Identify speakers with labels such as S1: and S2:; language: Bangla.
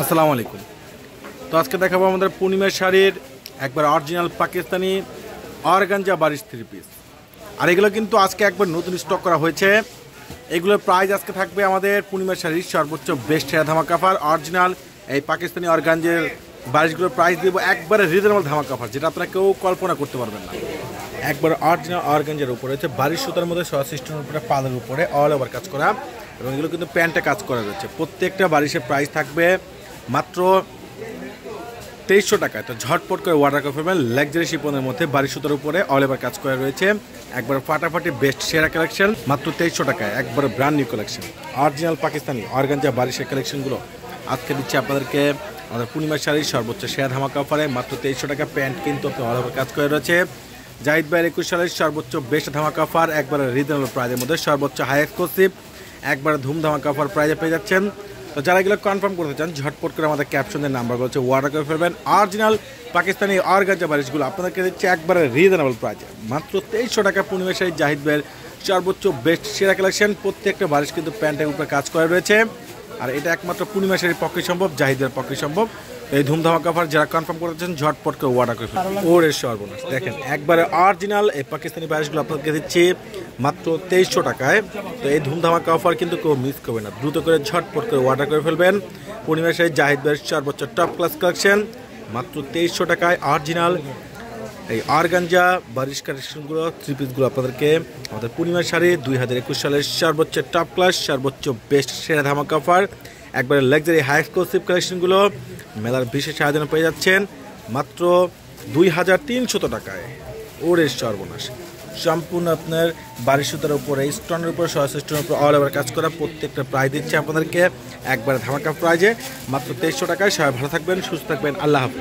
S1: আসসালামু আলাইকুম। তো আজকে দেখাবো আমাদের পূর্ণিমার শাড়ির একবার original Pakistani organza Baarish three piece আর এগুলো কিন্তু আজকে একবার নতুন স্টক করা হয়েছে। এগুলোর প্রাইস আজকে থাকবে আমাদের পূর্ণিমার শাড়ির সর্বোচ্চ বেস্ট হেয়ার ধামা কাফার অরিজিনাল এই পাকিস্তানি অর্গানজের বারিশগুলোর প্রাইস দিব একবারে রিজনেবল ধামা কাফার যেটা আপনারা কেউ কল্পনা করতে পারবেন না। একবার অরিজিনাল অর্গানজের উপরে হচ্ছে বারিশ সুতার মধ্যে সসিস্টেমের উপরে পালের উপরে অল ওভার কাজ করা। এবং এগুলো কিন্তু প্যান্টে কাজ করা রয়েছে। প্রত্যেকটা বারিশের প্রাইস থাকবে মাত্র তেইশশো টাকা তো ঝটপট করে ওয়াটার ফেলবেন লাক্সারি শিপনের মধ্যে বাড়ি সুতার উপরে অল এভার কাজ করা রয়েছে। একবার ফাটাফাটি বেস্ট সেরা কালেকশন মাত্র তেইশশো টাকায় একবার brand new collection original Pakistani organza বারিশের কালেকশনগুলো আজকে দিচ্ছি আপনাদেরকে আমাদের পূর্ণিমা শাড়ির সর্বোচ্চ শেয়ার ধামাকা অফারে মাত্র তেইশশো টাকা প্যান্ট কিন্তু আপনি অল ওভার কাজ করে রয়েছে। জাহিদ ভাইয়ের একুশ সালের সর্বোচ্চ বেস্ট ধামাকা অফার একবারে রিজনেবল প্রাইজের মধ্যে সর্বোচ্চ হাই এক্সক্লুসিভ একবারে ধুম ধামাকা অফার প্রাইজে পেয়ে যাচ্ছেন। তো যারা এগুলো কনফার্ম করতে চান, ঝটপট করে আমাদের ক্যাপশনের নাম্বার হচ্ছে ওয়াটার করে ফেলবেন। অরিজিনাল পাকিস্তানি অর্গাজা বারিশগুলো আপনাদেরকে দিচ্ছে একবারে রিজনেবল প্রাইজে মাত্র তেইশশো টাকা পূর্ণিমেশাই জাহিদ ভাইয়ের সর্বোচ্চ বেস্ট সেরা কালেকশন প্রত্যেকটা বারিশ কিন্তু প্যান্টের উপরে কাজ করে রয়েছে। আর এটা একমাত্র পূর্ণিমাশাহীর পক্ষে সম্ভব, জাহিদের পক্ষে সম্ভব। এই ধুমধামা কাফার যারা কনফার্ম করতে চান ঝটপট করে ওয়ার্ডার করে ওরে সর্বনাশ। দেখেন, একবারে অরিজিনাল এই পাকিস্তানি বারিশগুলো আপনাদেরকে দিচ্ছি মাত্র তেইশশো টাকায়। তো এই ধুমধামাকা অফার কিন্তু কেউ মিস করবে না। দ্রুত করে ঝটপট করে অর্ডার করে ফেলবেন। পূর্ণিমা শাহী জাহিদ ভাইয়ের সর্বোচ্চ টপ ক্লাস কালেকশন মাত্র তেইশশো টাকায় অরিজিনাল এই অর্গানজা বারিশ কালেকশনগুলো থ্রি পিসগুলো আপনাদেরকে আমাদের পূর্ণিমা শাড়ি, দুই হাজার একুশ সালের সর্বোচ্চ টপ ক্লাস সর্বোচ্চ বেস্ট সেরা ধামাকা অফার একবারে লাক্সারি হাই এক্সক্লুসিভ কালেকশনগুলো মেলার বিশেষ আয়োজনে পেয়ে যাচ্ছেন মাত্র দুই হাজার তিনশত টাকায়। ওরের সর্বনাশ। সম্পূর্ণ আপনার বাড়ি সুতার উপরে, স্টোনের উপরে সহজ স্টোনের উপরে অল ওভার কাজ করা প্রত্যেকটা প্রাইজ দিচ্ছে আপনাদেরকে। একবারে ধামাকা প্রাইজে মাত্র তেইশশো টাকায়। সবাই ভালো থাকবেন, সুস্থ থাকবেন। আল্লাহ হাফিজ।